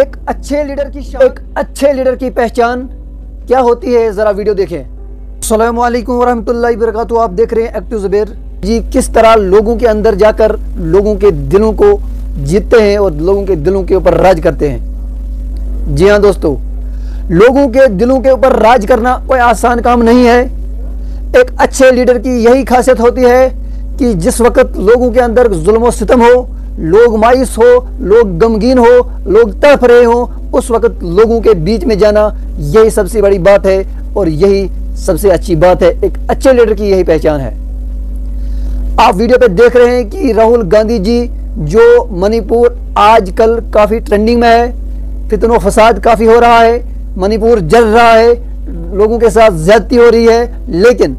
एक अच्छे लीडर की एक अच्छे लीडर की पहचान क्या होती है? ज़रा वीडियो देखें। सलामकुम वरहमतुल्लाहि वबरकातुहू। आप देख रहे हैं एक्टिव ज़ुबैर जी, किस तरह लोगों के अंदर जाकर लोगों के दिलों को जीतते हैं और लोगों के दिलों के ऊपर राज करते हैं? जी हाँ दोस्तों, लोगों के दिलों के ऊपर राज करना कोई आसान काम नहीं है। एक अच्छे लीडर की यही खासियत होती है कि जिस वक्त लोगों के अंदर जुल्म सितम हो लोग मायूस हो, लोग गमगीन हो, लोग तड़फ रहे हो, उस वक्त लोगों के बीच में जाना यही सबसे बड़ी बात है और यही सबसे अच्छी बात है। एक अच्छे लीडर की यही पहचान है। आप वीडियो पे देख रहे हैं कि राहुल गांधी जी, जो मणिपुर आजकल काफ़ी ट्रेंडिंग में है, फितनो फसाद काफ़ी हो रहा है, मणिपुर जल रहा है, लोगों के साथ ज्यादती हो रही है, लेकिन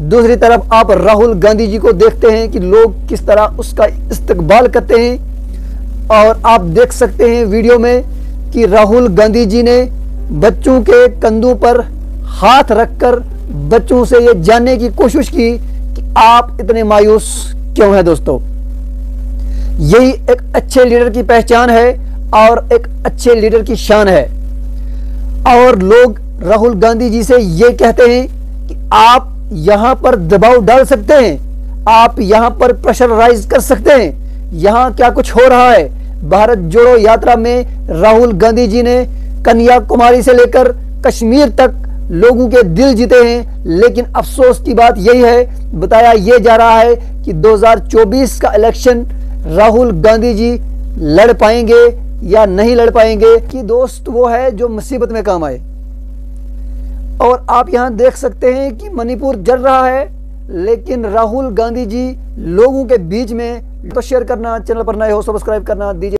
दूसरी तरफ़ आप राहुल गांधी जी को देखते हैं कि लोग किस तरह उसका इस्तकबाल करते हैं। और आप देख सकते हैं वीडियो में कि राहुल गांधी जी ने बच्चों के कंधों पर हाथ रखकर बच्चों से ये जानने की कोशिश की कि आप इतने मायूस क्यों हैं दोस्तों। यही एक अच्छे लीडर की पहचान है और एक अच्छे लीडर की शान है। और लोग राहुल गांधी जी से ये कहते हैं कि आप यहाँ पर दबाव डाल सकते हैं। आप यहाँ पर प्रेशराइज कर सकते हैं। यहाँ क्या कुछ हो रहा है? भारत जोड़ो यात्रा में राहुल गांधी जी ने कन्याकुमारी से लेकर कश्मीर तक लोगों के दिल जीते हैं। लेकिन अफसोस की बात यही है, बताया ये जा रहा है कि 2024 का इलेक्शन राहुल गांधी जी लड़ पाएँगे या नहीं लड़ पाएँगे। कि दोस्त वो है जो मुसीबत में काम आए। और आप यहाँ देख सकते हैं कि मणिपुर जल रहा है, लेकिन राहुल गांधी जी लोगों के बीच में तो शेयर करना चैनल पर नए हो सब्सक्राइब करना, दीजिए।